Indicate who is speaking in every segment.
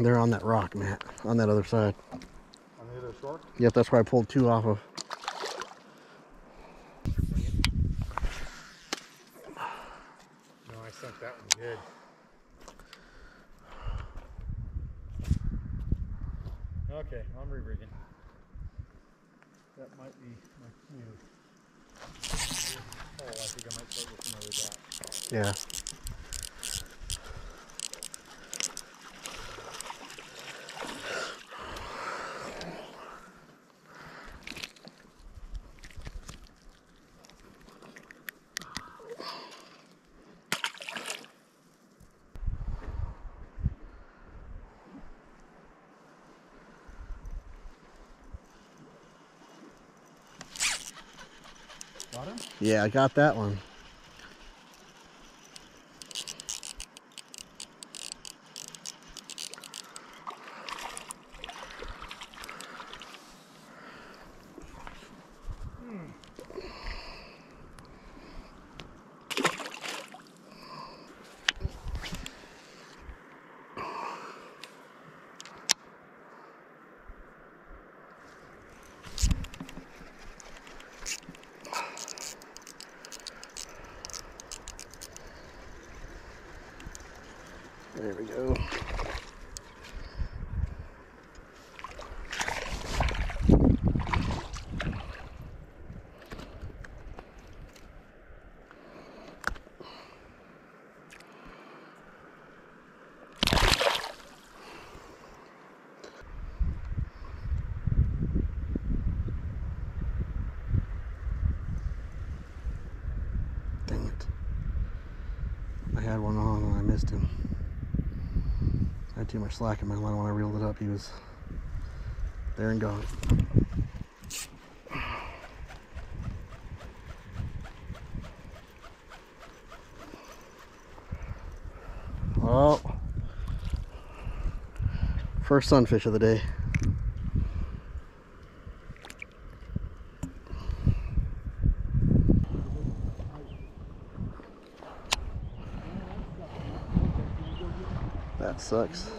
Speaker 1: They're on that rock, Matt. On that other side.
Speaker 2: On the other shore?
Speaker 1: Yep, that's where I pulled two off of.
Speaker 2: No, I sent that one good. Okay, I'm re-rigging. That might be my cue. Oh, I think I might start with another dot.
Speaker 1: Yeah. Yeah, I got that one. There we go. Dang it. I had one him. I had too much slack in my line when I reeled it up. He was there and gone. Oh, first sunfish of the day. That sucks.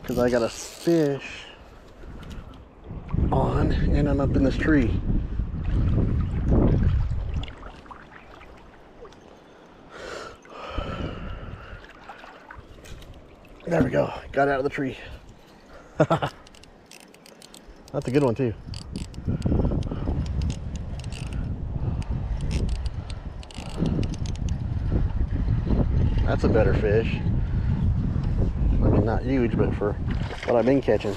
Speaker 1: Because I got a fish on and I'm up in this tree. There we go. Got out of the tree. That's a good one too. That's a better fish. Not huge, but for what I've been catching.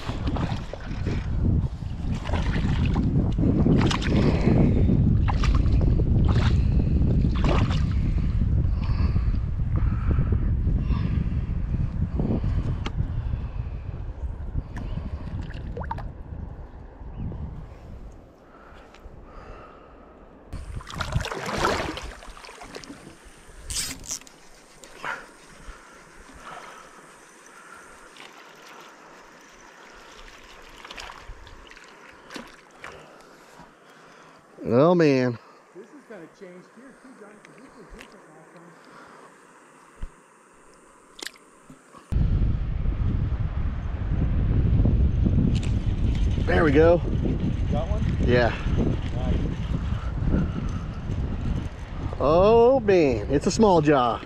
Speaker 1: Oh man.
Speaker 2: This is kind of changed here too, Johnny, 'cause this was different last time.
Speaker 1: There we go.
Speaker 2: Got one?
Speaker 1: Yeah.
Speaker 2: Nice.
Speaker 1: Oh man, it's a small jaw.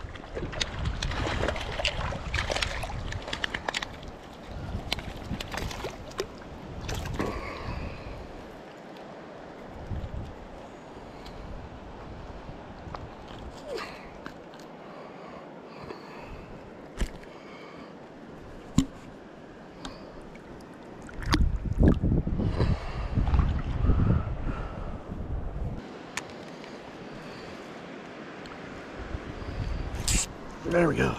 Speaker 1: There we go.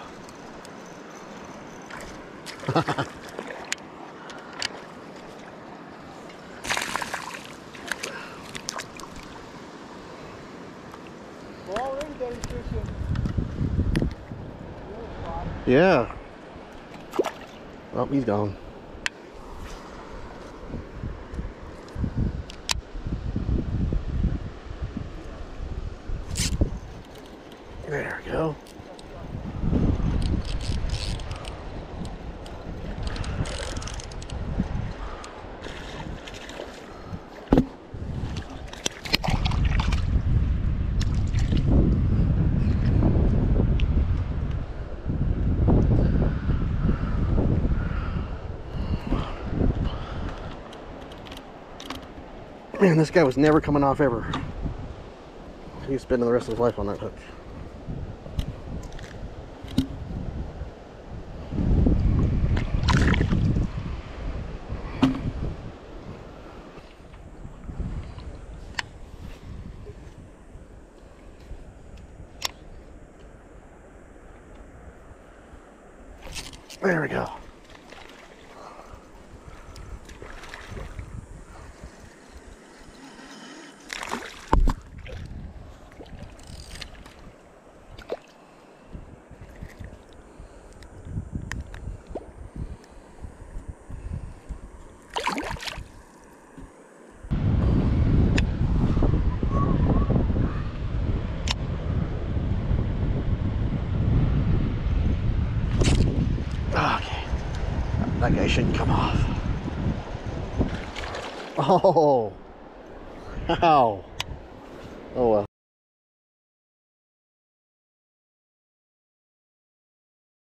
Speaker 1: Yeah. Oh, he's gone. There we go. Man, this guy was never coming off ever. He's spending the rest of his life on that hook. There we go. Okay. That guy shouldn't come off. Oh. Ow. Oh well.